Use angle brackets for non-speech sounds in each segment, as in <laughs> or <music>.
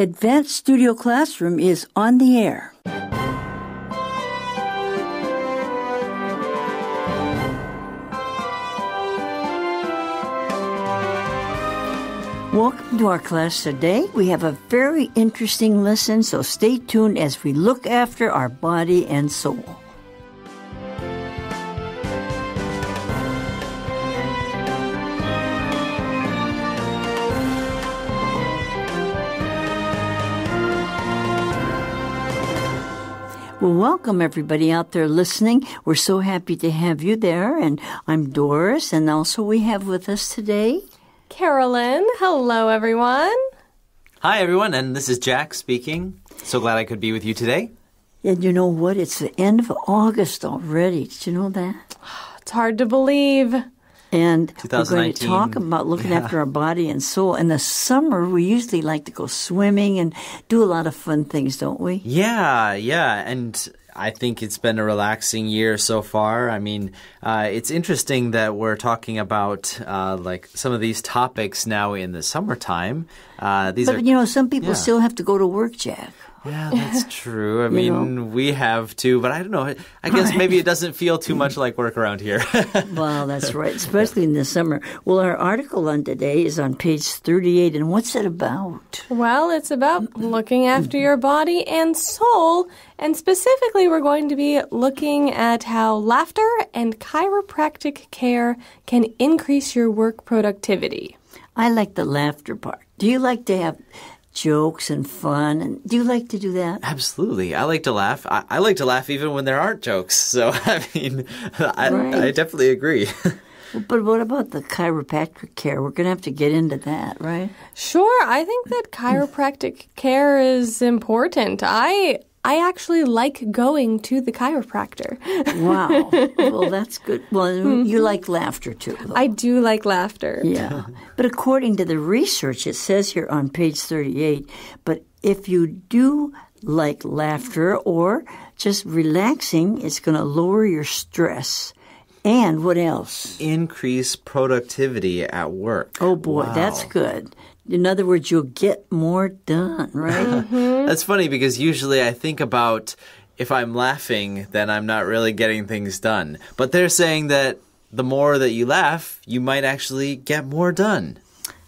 Advanced Studio Classroom is on the air. Welcome to our class today. We have a very interesting lesson, so stay tuned as we look after our body and soul. Well, welcome everybody out there listening. We're so happy to have you there. And I'm Doris, and also we have with us today Carolyn. Hello, everyone. Hi, everyone, and this is Jack speaking. So glad I could be with you today. And you know what? It's the end of August already. Did you know that? It's hard to believe. And we're going to talk about looking after our body and soul. In the summer, we usually like to go swimming and do a lot of fun things, don't we? Yeah, yeah, and I think it's been a relaxing year so far. I mean, uh, it's interesting that we're talking about uh, like some of these topics now in the summertime. Uh, these But are you know, some people yeah. still have to go to work, Jack. Yeah, that's <laughs> true. I You mean, we have to, but I don't know. I guess maybe it doesn't feel too much like work around here. <laughs> Well, that's <laughs> right, especially in the summer. Well, our article on today is on page 38, and what's it about? Well, it's about looking after your body and soul. And specifically, we're going to be looking at how laughter and chiropractic care can increase your work productivity. I like the laughter part. Do you like to have jokes and fun? And do you like to do that? Absolutely. I like to laugh. I, I like to laugh even when there aren't jokes. <laughs> So, I mean, I, Right. I definitely agree. <laughs> But what about the chiropractic care? We're going to have to get into that, right? Sure, I think that chiropractic care is important. I I actually like going to the chiropractor. Wow. <laughs> well, that's good. Well, you mm-hmm. like laughter too. though. I do like laughter. Yeah. But according to the research, it says here on page 38, but if you do like laughter or just relaxing, it's going to lower your stress. And what else? Increase productivity at work. Oh boy, Wow. that's good. In other words, you'll get more done, right? <laughs> Mm-hmm. That's funny because usually I think about if I'm laughing, then I'm not really getting things done. But they're saying that the more that you laugh, you might actually get more done.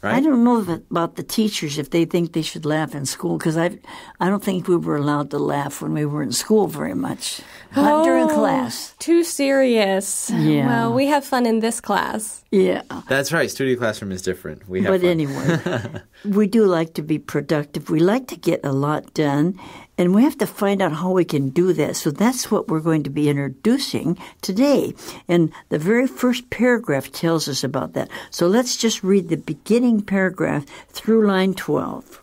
Right? I don't know if, about the teachers if they think they should laugh in school because I, I don't think we were allowed to laugh when we were in school very much, not during Oh. class. Too serious. Yeah. Well, we have fun in this class. Yeah. That's right. Studio classroom is different. We have But fun. anyway, <laughs> we do like to be productive. We like to get a lot done, and we have to find out how we can do that. So that's what we're going to be introducing today. And the very first paragraph tells us about that. So let's just read the beginning paragraph through line 12.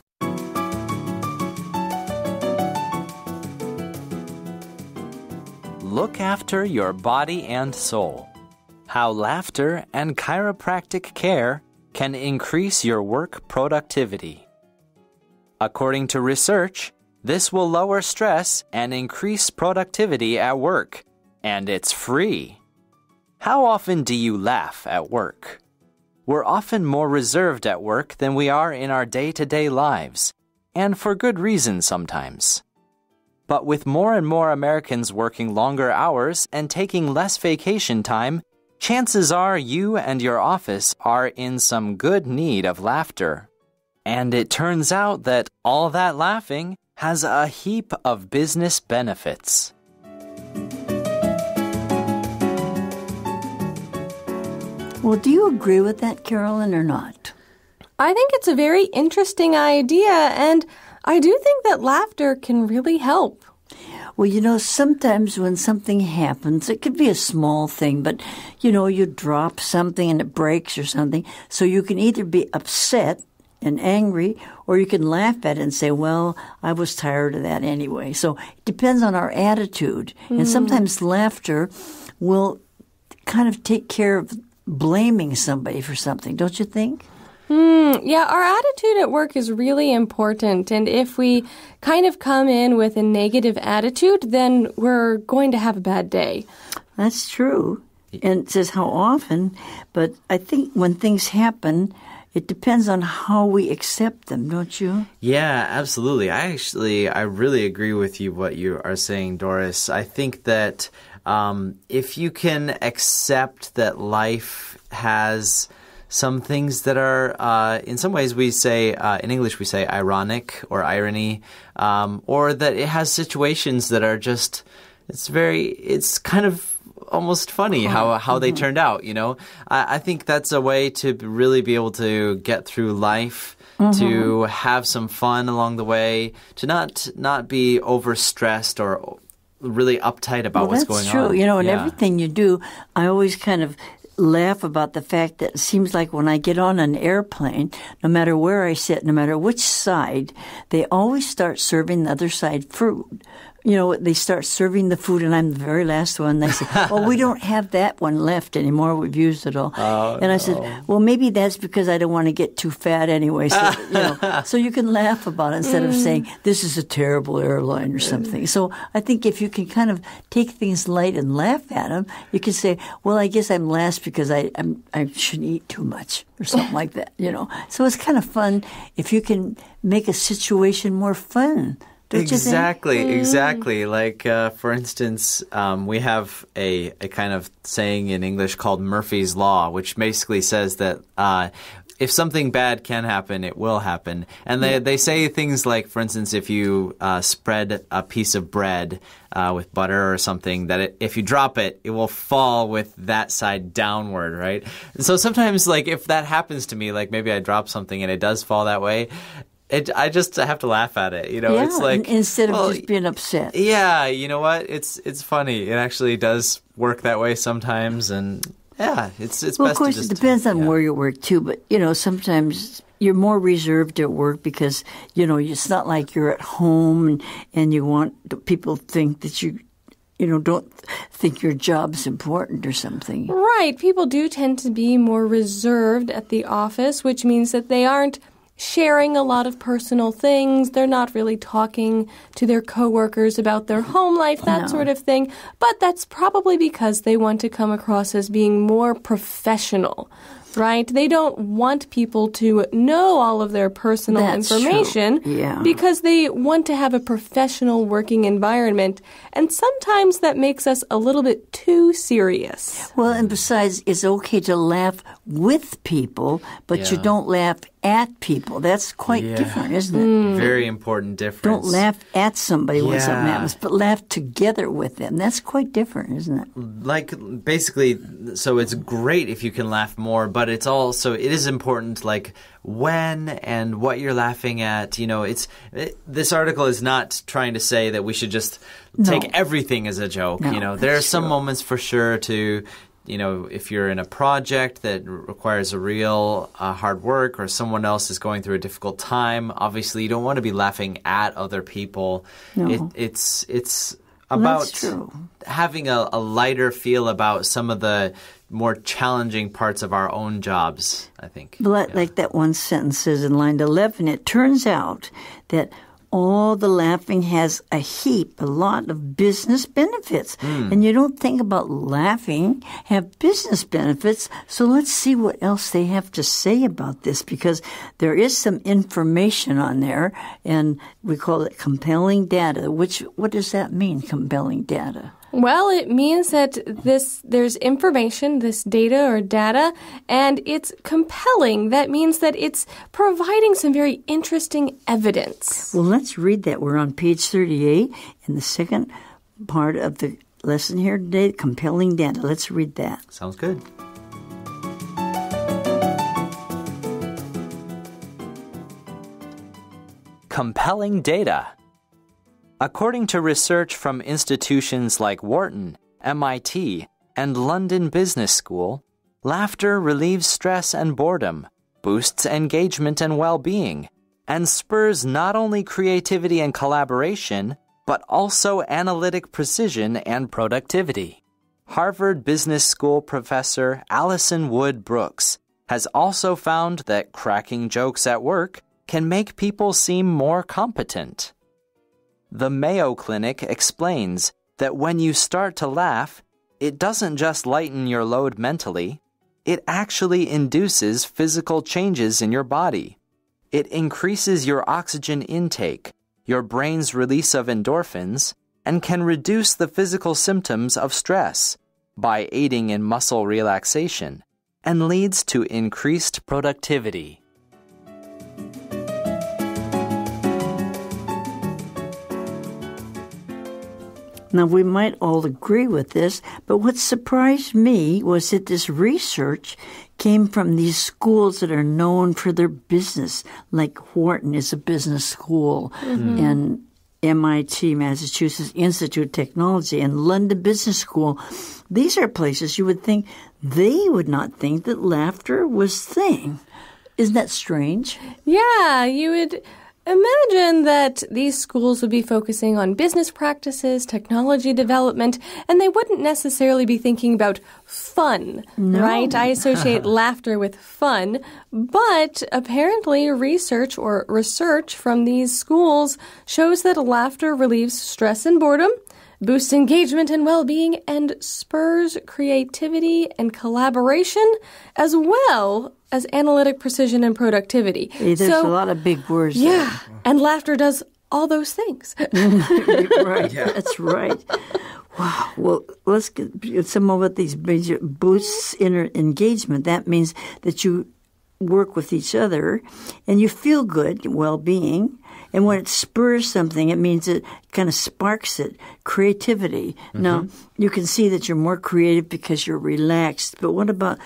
Look after your body and soul. How laughter and chiropractic care can increase your work productivity. According to research, this will lower stress and increase productivity at work, and it's free. How often do you laugh at work? We're often more reserved at work than we are in our day to day lives, and for good reason sometimes. But with more and more Americans working longer hours and taking less vacation time, chances are you and your office are in some good need of laughter. And it turns out that all that laughing has a heap of business benefits. Well, do you agree with that, Carolyn, or not? I think it's a very interesting idea, and I do think that laughter can really help. Well, you know, sometimes when something happens, it could be a small thing, but you know, you drop something and it breaks or something. So you can either be upset and angry, or you can laugh at it and say, well, I was tired of that anyway. So it depends on our attitude. And mm. sometimes laughter will kind of take care of blaming somebody for something, don't you think? Hmm, yeah, our attitude at work is really important. And if we kind of come in with a negative attitude, then we're going to have a bad day. That's true. And it says how often, but I think when things happen, it depends on how we accept them, don't you? Yeah, absolutely. I actually, I really agree with you what you are saying, Doris. I think that um, if you can accept that life has some things that are, uh, in some ways, we say, uh, in English, we say ironic or irony, um, or that it has situations that are just, it's very, it's kind of almost funny how, how they mm-hmm. turned out, you know? I, I think that's a way to really be able to get through life. To mm-hmm. have some fun along the way, to not not be overstressed or really uptight about well, what's that's going true. on. You know, in Yeah. everything you do, I always kind of laugh about the fact that it seems like when I get on an airplane, no matter where I sit, no matter which side, they always start serving the other side food. You know, they start serving the food, and I'm the very last one. They say, <laughs> "Well, we don't have that one left anymore. We've used it all." Oh, and I said, "Well, maybe that's because I don't want to get too fat anyway." So, <laughs> you know, so you can laugh about it instead of mm. saying this is a terrible airline or mm. something. So I think if you can kind of take things light and laugh at them, you can say, "Well, I guess I'm last because I I'm, I shouldn't eat too much." Or something like that, you know. So it's kind of fun if you can make a situation more fun. Don't you think? Exactly, exactly. Like, uh, for instance, um, we have a, a kind of saying in English called Murphy's Law, which basically says that uh, if something bad can happen, it will happen. And they, they say things like, for instance, if you uh, spread a piece of bread uh, with butter or something, that it, if you drop it, it will fall with that side downward, right? And so sometimes, like, if that happens to me, like maybe I drop something and it does fall that way, it, I just have to laugh at it. You know, yeah, it's like instead of well, just being upset. yeah, you know what? It's it's funny. It actually does work that way sometimes, and yeah, it's it's Well, best of course, to just it depends on yeah. where you work too. But you know, sometimes you're more reserved at work because you know it's not like you're at home and, and you want people think that you, you know, don't think your job's important or something. Right. People do tend to be more reserved at the office, which means that they aren't sharing a lot of personal things. They're not really talking to their coworkers about their home life, that No. sort of thing. But that's probably because they want to come across as being more professional. Right? They don't want people to know all of their personal That's information Yeah. because they want to have a professional working environment. And sometimes that makes us a little bit too serious. Well, and besides, it's okay to laugh with people, but you don't laugh at people. That's quite Yeah. different, isn't it? Mm. Very mm. important difference. Don't laugh at somebody when something Yeah. happens, but laugh together with them. That's quite different, isn't it? like basically so it's great if you can laugh more but it's also it is important like when and what you're laughing at you know it's it, this article is not trying to say that we should just take everything as a joke No, you know there are some true. moments for sure to you know if you're in a project that requires a real uh, hard work or someone else is going through a difficult time obviously you don't want to be laughing at other people No. it, it's it's about having a, a lighter feel about some of the more challenging parts of our own jobs, I think. But like that one sentence says in line 11, it turns out that all the laughing has a heap, a lot of business benefits. Hmm. And you don't think about laughing have business benefits. So let's see what else they have to say about this because there is some information on there and we call it compelling data, which, what does that mean, compelling data? Well, it means that this there's information, this data or data, and it's compelling. That means that it's providing some very interesting evidence. Well, let's read that. We're on page 38 in the second part of the lesson here today, compelling data. Let's read that. Sounds good. Compelling data. According to research from institutions like Wharton, MIT, and London Business School, laughter relieves stress and boredom, boosts engagement and well being, and spurs not only creativity and collaboration, but also analytic precision and productivity. Harvard Business School professor Alison Wood Brooks has also found that cracking jokes at work can make people seem more competent. The Mayo Clinic explains that when you start to laugh, it doesn't just lighten your load mentally, it actually induces physical changes in your body. It increases your oxygen intake, your brain's release of endorphins, and can reduce the physical symptoms of stress by aiding in muscle relaxation and leads to increased productivity. Now, we might all agree with this, but what surprised me was that this research came from these schools that are known for their business, like Wharton is a business school, mm-hmm. and MIT, Massachusetts Institute of Technology, and London Business School. These are places you would think they would not think that laughter was thing. Isn't that strange? Yeah, you would Imagine that these schools would be focusing on business practices, technology development, and they wouldn't necessarily be thinking about fun, no. right? I associate <laughs> laughter with fun, but apparently research or research from these schools shows that laughter relieves stress and boredom, boosts engagement and well being, and spurs creativity and collaboration, as well as analytic precision and productivity. Hey, there's so, a lot of big words. Yeah, there. and laughter does all those things. <laughs> right, yeah. that's right. Wow. Well, let's get some more of these major boosts inner engagement. That means that you work with each other and you feel good, well being. And when it spurs something, it means it kind of sparks it, creativity. Mm-hmm. Now, you can see that you're more creative because you're relaxed. But what about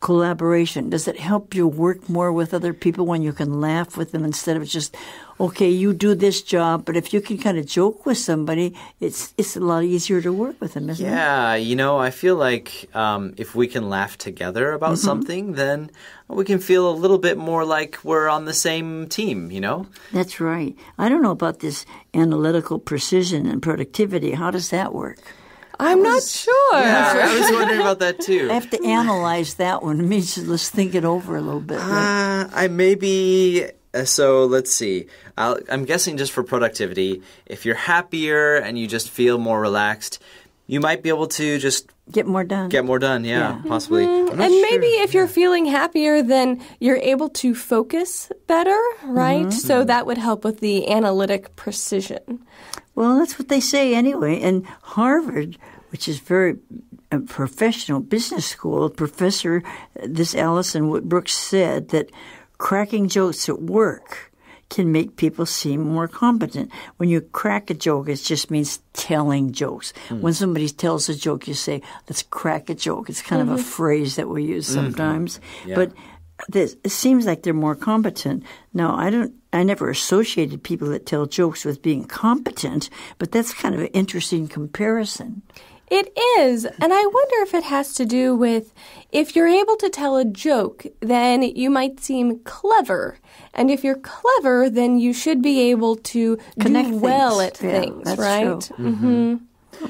collaboration? Does it help you work more with other people when you can laugh with them instead of just, okay, you do this job, but if you can kind of joke with somebody, it's it's a lot easier to work with them, isn't yeah, it? Yeah, you know, I feel like um, if we can laugh together about mm-hmm. something, then we can feel a little bit more like we're on the same team, you know? That's right. I don't know about this analytical precision and productivity. How does that work? I'm not sure. Yeah, I was <laughs> wondering about that too. I have to analyze that one. It means let's think it over a little bit. Right? Uh, I maybe. Uh, so let's see. i am guessing just for productivity, if you're happier and you just feel more relaxed, you might be able to just get more done. Get more done, yeah, yeah. possibly. Mm-hmm. And sure. maybe if you're feeling happier, then you're able to focus better, right? Mm-hmm. So that would help with the analytic precision. Well, that's what they say anyway. And Harvard, which is very a professional business school, professor this Alison Brooks said that cracking jokes at work can make people seem more competent. When you crack a joke, it just means telling jokes. Mm. When somebody tells a joke, you say, let's crack a joke. It's kind mm-hmm. of a mm-hmm. phrase that we use mm-hmm. sometimes. Mm-hmm. Yeah. But this, it seems like they're more competent. Now, I don't I never associated people that tell jokes with being competent, but that's kind of an interesting comparison. It is. And I wonder if it has to do with if you're able to tell a joke, then you might seem clever. And if you're clever, then you should be able to Connect do things. well at yeah, things, right? Mm-hmm. mm-hmm.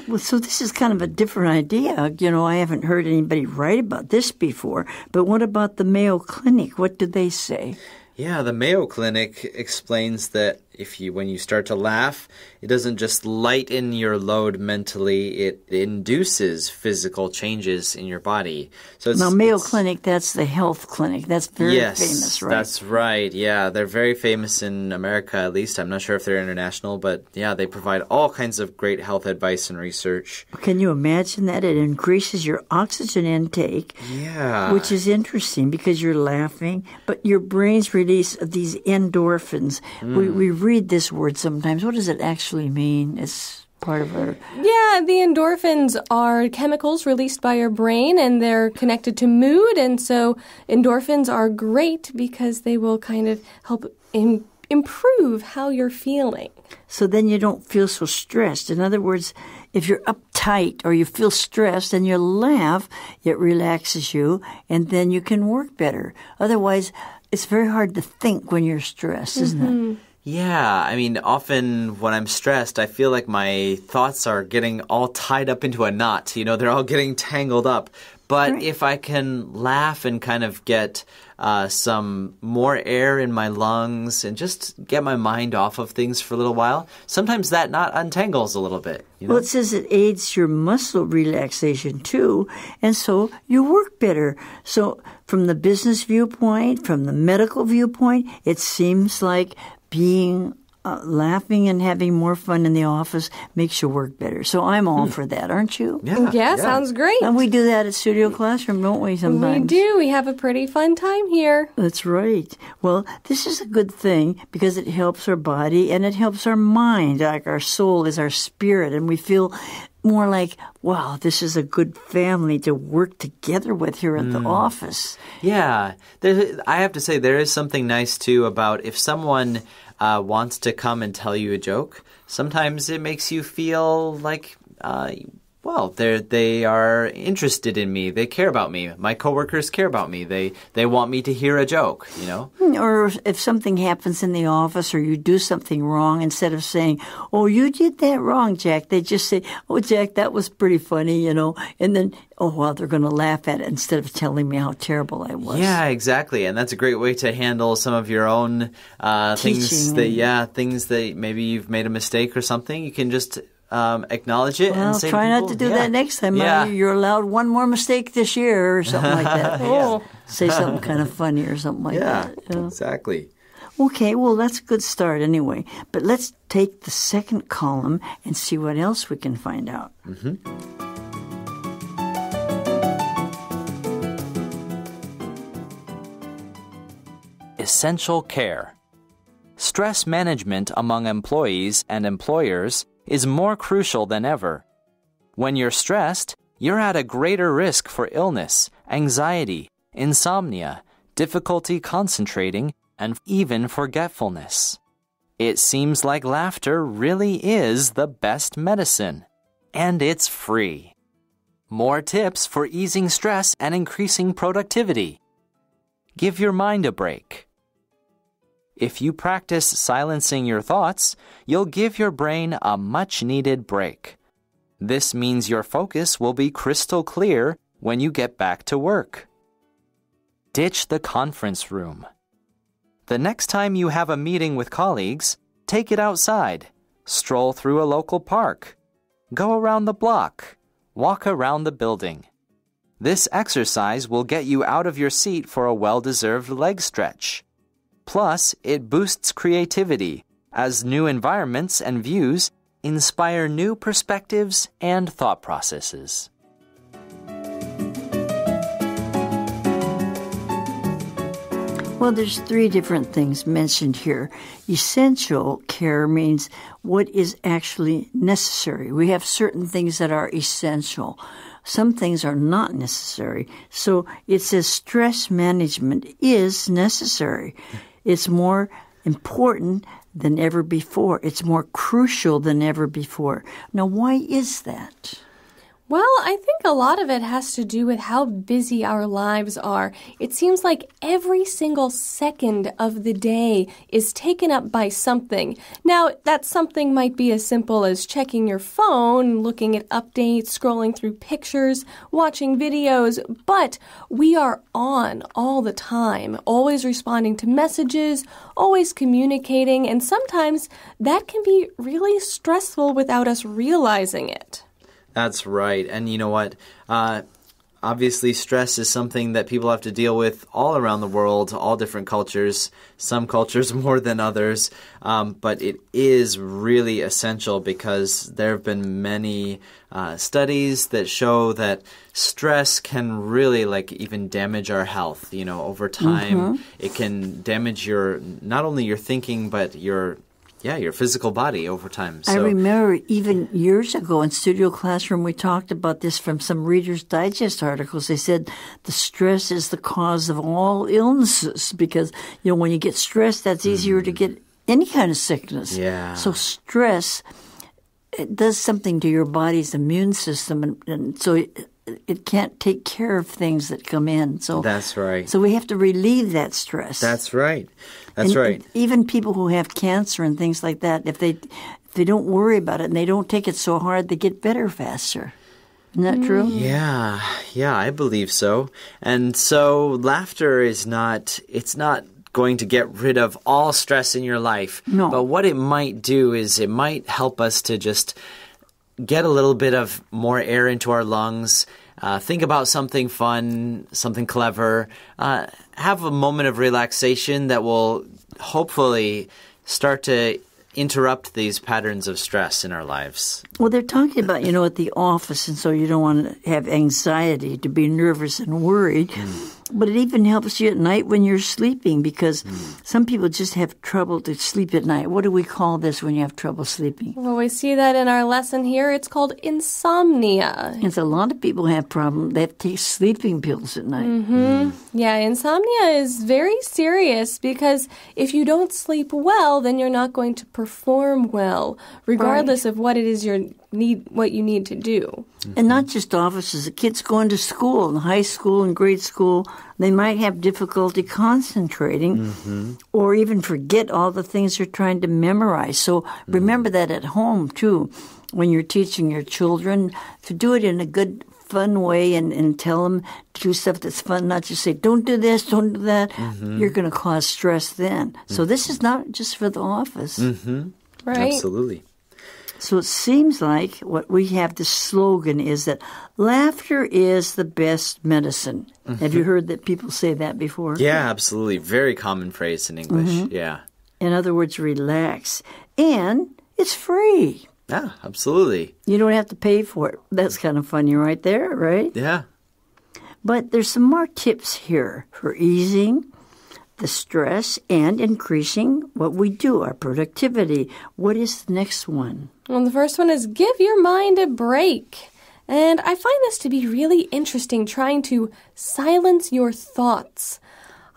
Well, so this is kind of a different idea. You know, I haven't heard anybody write about this before. But what about the Mayo Clinic? What do they say? Yeah, the Mayo Clinic explains that if you when you start to laugh, it doesn't just lighten your load mentally; it induces physical changes in your body. So now Mayo Clinic, that's the health clinic. That's very yes, famous, right? That's right. Yeah, they're very famous in America, at least. I'm not sure if they're international, but yeah, they provide all kinds of great health advice and research. Can you imagine that? It increases your oxygen intake. Yeah, which is interesting because you're laughing, but your brain's release of these endorphins. Mm. We we read this word sometimes. What does it actually mean? It's part of our. Yeah, the endorphins are chemicals released by your brain and they're connected to mood. And so endorphins are great because they will kind of help improve how you're feeling. So then you don't feel so stressed. In other words, if you're uptight or you feel stressed and you laugh, it relaxes you and then you can work better. Otherwise, it's very hard to think when you're stressed, isn't mm-hmm. it? Yeah, I mean, often when I'm stressed, I feel like my thoughts are getting all tied up into a knot. You know, they're all getting tangled up. But Right. if I can laugh and kind of get uh, some more air in my lungs and just get my mind off of things for a little while, sometimes that knot untangles a little bit. You know? Well, it says it aids your muscle relaxation too, and so you work better. So, from the business viewpoint, from the medical viewpoint, it seems like being uh, laughing and having more fun in the office makes your work better. So, I'm all for that, aren't you? Hmm. yeah, Yeah, sounds great. And we do that at Studio Classroom, don't we? Somebody? We do. We have a pretty fun time here. That's right. Well, this is a good thing because it helps our body and it helps our mind. Like our soul is our spirit, and we feel more like, wow, this is a good family to work together with here at the office. Yeah, there, I have to say there is something nice too about if someone uh, wants to come and tell you a joke. Sometimes it makes you feel like, uh, well, they they are interested in me. They care about me. My coworkers care about me. They they want me to hear a joke. You know. Or if something happens in the office or you do something wrong, instead of saying, oh, you did that wrong, Jack, they just say, oh, Jack, that was pretty funny, you know, and then, oh, well, they're going to laugh at it instead of telling me how terrible I was. Yeah, exactly, and that's a great way to handle some of your own uh, things that yeah things that maybe you've made a mistake or something. You can just um, acknowledge it Well, and say to try not to do yeah, that next time. Yeah. Uh, You're allowed one more mistake this year or something like that. <laughs> Oh. Say something kind of funny or something like yeah, that. Yeah. exactly. Okay, well, that's a good start anyway. But let's take the second column and see what else we can find out. Essential care. Stress management among employees and employers is more crucial than ever. When you're stressed, you're at a greater risk for illness, anxiety, insomnia, difficulty concentrating, and even forgetfulness. It seems like laughter really is the best medicine, and it's free. More tips for easing stress and increasing productivity. Give your mind a break. If you practice silencing your thoughts, you'll give your brain a much needed break. This means your focus will be crystal clear when you get back to work. Ditch the conference room. The next time you have a meeting with colleagues, take it outside. Stroll through a local park. Go around the block. Walk around the building. This exercise will get you out of your seat for a well deserved leg stretch. Plus, it boosts creativity as new environments and views inspire new perspectives and thought processes. Well, there's three different things mentioned here. Essential care means what is actually necessary. We have certain things that are essential. Some things are not necessary. So it says stress management is necessary. It's more important than ever before. It's more crucial than ever before. Now, why is that? Well, I think a lot of it has to do with how busy our lives are. It seems like every single second of the day is taken up by something. Now, that something might be as simple as checking your phone, looking at updates, scrolling through pictures, watching videos, but we are on all the time, always responding to messages, always communicating, and sometimes that can be really stressful without us realizing it. That's right. And you know what? Uh, obviously, stress is something that people have to deal with all around the world, all different cultures, some cultures <laughs> more than others. Um, but it is really essential because there have been many uh, studies that show that stress can really, like, even damage our health. You know, over time, it can damage your, not only your thinking, but your yeah, your physical body over time. I remember even years ago in Studio Classroom, we talked about this from some Reader's Digest articles. They said the stress is the cause of all illnesses because, you know, when you get stressed, that's easier to mm. get any kind of sickness. Yeah. So stress, it does something to your body's immune system, and, and so it, it can't take care of things that come in. So That's right. So we have to relieve that stress. That's right. That's And- right. and even people who have cancer and things like that, if they if they don't worry about it and they don't take it so hard, they get better faster. Isn't that true? Mm. Yeah, yeah, I believe so. And so laughter is not it's not going to get rid of all stress in your life. No. But what it might do is it might help us to just get a little bit of more air into our lungs. Uh, think about something fun, something clever. Uh, have a moment of relaxation that will hopefully start to interrupt these patterns of stress in our lives. Well, they're talking about, you know, at the office, and so you don't want to have anxiety, to be nervous and worried. But it even helps you at night when you're sleeping because some people just have trouble to sleep at night. What do we call this when you have trouble sleeping? Well, we see that in our lesson here. It's called insomnia. It's a lot of people have problems. They have to take sleeping pills at night. Hmm. Yeah, insomnia is very serious because if you don't sleep well, then you're not going to perform well, regardless of what it is you need, what you need to do. And not just offices. The kids going to school, in high school and grade school, they might have difficulty concentrating mm-hmm. or even forget all the things they're trying to memorize. So mm. remember that at home too, when you're teaching your children to do it in a good, fun way and, and tell them to do stuff that's fun, not just say, don't do this, don't do that. Mm-hmm. You're going to cause stress then. So mm-hmm. this is not just for the office. Right? Absolutely. So it seems like what we have the slogan is that laughter is the best medicine. Have you mm-hmm. heard that people say that before? Yeah, absolutely. Very common phrase in English. Mm-hmm. Yeah. In other words, relax. And it's free. Yeah, absolutely. You don't have to pay for it. That's kind of funny right there, right? Yeah. But there's some more tips here for easing the stress and increasing what we do, our productivity. What is the next one? Well, the first one is give your mind a break. And I find this to be really interesting, trying to silence your thoughts.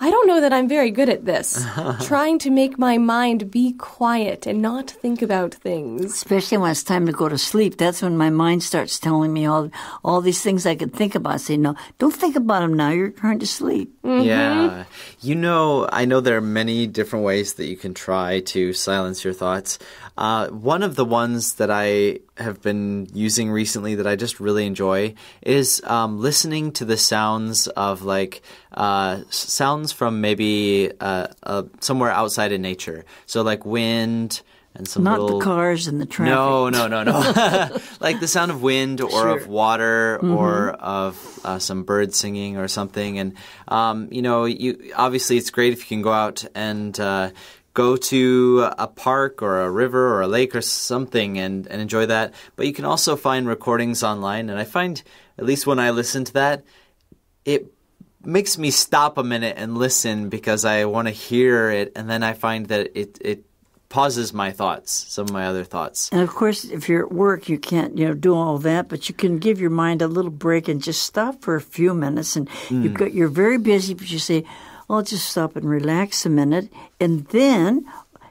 I don't know that I'm very good at this, <laughs> trying to make my mind be quiet and not think about things. Especially when it's time to go to sleep. That's when my mind starts telling me all all these things I could think about. I say, no, don't think about them now. You're trying to sleep. Yeah. You know, I know there are many different ways that you can try to silence your thoughts. Uh, one of the ones that I have been using recently that I just really enjoy is um, listening to the sounds of like uh, sounds from maybe uh, uh, somewhere outside in nature. So like wind and some Not little the cars and the traffic. no, no, no, no. <laughs> <laughs> like the sound of wind or of water or of uh, some birds singing or something. And um, you know, you obviously it's great if you can go out and uh, go to a park or a river or a lake or something and, and enjoy that. But you can also find recordings online. And I find, at least when I listen to that, it makes me stop a minute and listen because I want to hear it, and then I find that it it pauses my thoughts, some of my other thoughts. And of course, if you're at work, you can't, you know, do all that, but you can give your mind a little break and just stop for a few minutes. And you Mm. got, you're very busy, but you say, "I'll just stop and relax a minute," and then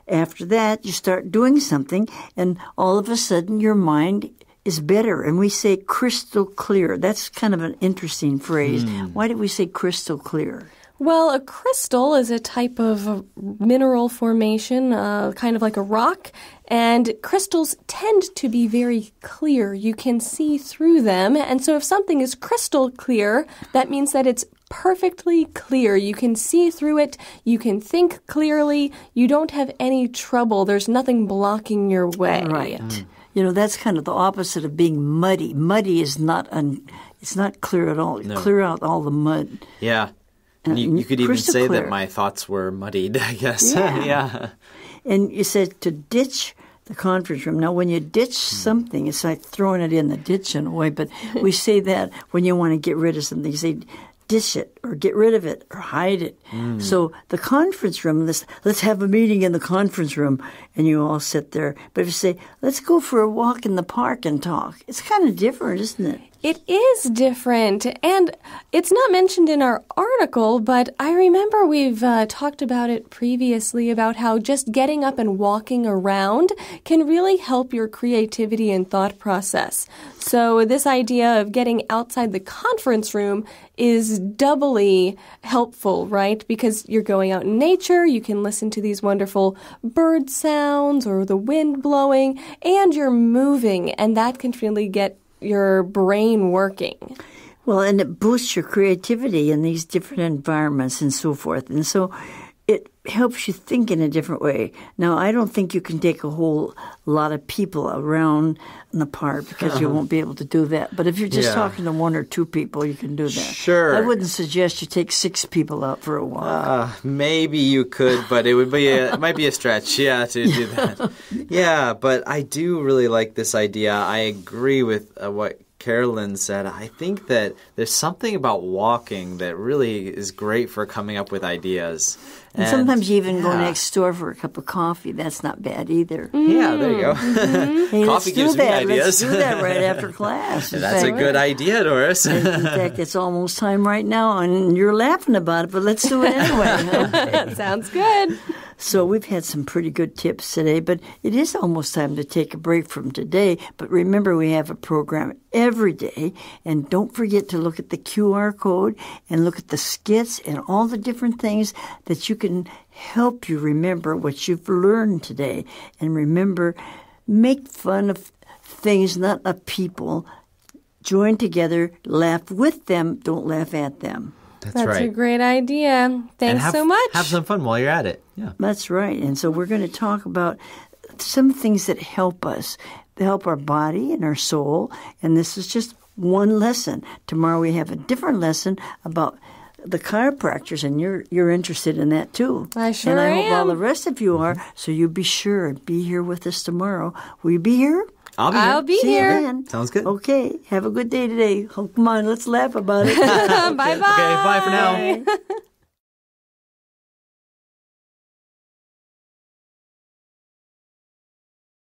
after that, you start doing something, and all of a sudden, your mind is better. And we say crystal clear. That's kind of an interesting phrase. Hmm. Why did we say crystal clear? Well, a crystal is a type of mineral formation, uh, kind of like a rock, and crystals tend to be very clear. You can see through them, and so if something is crystal clear, that means that it's perfectly clear. You can see through it, you can think clearly, you don't have any trouble, there's nothing blocking your way. Right. You know, that's kind of the opposite of being muddy. Muddy is not un, it's not clear at all. You Clear out all the mud. Yeah. And you, you could even say clear. that my thoughts were muddied, <laughs> I guess. Yeah. <laughs> yeah. And you said to ditch the conference room. Now, when you ditch hmm. something, it's like throwing it in the ditch in a way, but we <laughs> say that when you want to get rid of something, you say ditch it or get rid of it or hide it. Hmm. So the conference room, let's, let's have a meeting in the conference room and you all sit there. But if you say, let's go for a walk in the park and talk, it's kind of different, isn't it? It is different, and it's not mentioned in our article, but I remember we've uh, talked about it previously about how just getting up and walking around can really help your creativity and thought process. So, this idea of getting outside the conference room is doubly helpful, right? Because you're going out in nature, you can listen to these wonderful bird sounds or the wind blowing, and you're moving, and that can really get your brain working. Well, and it boosts your creativity in these different environments and so forth. And so helps you think in a different way. Now, I don't think you can take a whole lot of people around in the park because you won't be able to do that. But if you're just Yeah. talking to one or two people, you can do that. Sure. I wouldn't suggest you take six people out for a walk. Uh, maybe you could, but it would be a, it might be a stretch, <laughs> yeah, to do that. <laughs> Yeah, but I do really like this idea. I agree with uh, what Carolyn said. I think that there's something about walking that really is great for coming up with ideas. and sometimes you even go yeah. next door for a cup of coffee. That's not bad either. Yeah, there you go. Mm-hmm. <laughs> Hey, let's Coffee do gives me that. Let's ideas. do that right after <laughs> class. In That's a fact- good idea, Doris. In <laughs> fact, it's almost time right now, and you're laughing about it, but let's do it anyway. Sounds good. So we've had some pretty good tips today, but it is almost time to take a break from today. But remember, we have a program every day, and don't forget to look at the QR code and look at the skits and all the different things that you can help you remember what you've learned today. And remember, make fun of things, not of people. Join together, laugh with them, don't laugh at them. That's, That's right. a great idea. Thanks have, so much. Have some fun while you're at it. Yeah. That's right. And so we're going to talk about some things that help us, that help our body and our soul. And this is just one lesson. Tomorrow we have a different lesson about the chiropractors, and you're you're interested in that too. I sure And I hope all the rest of you are. So you be sure and be here with us tomorrow. Will you be here? I'll be I'll here. be See here. you then. Sounds good. Okay. Have a good day today. Oh, come on, let's laugh about it. <laughs> <laughs> bye bye. Okay, bye for now. <laughs>